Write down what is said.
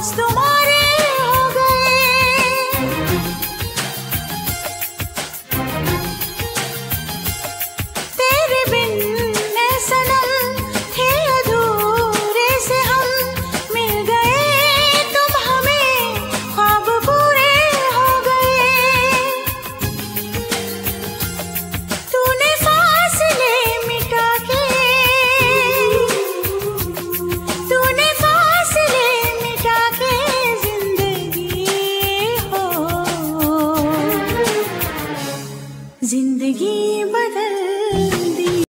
mais do mundo. ज़िंदगी बदल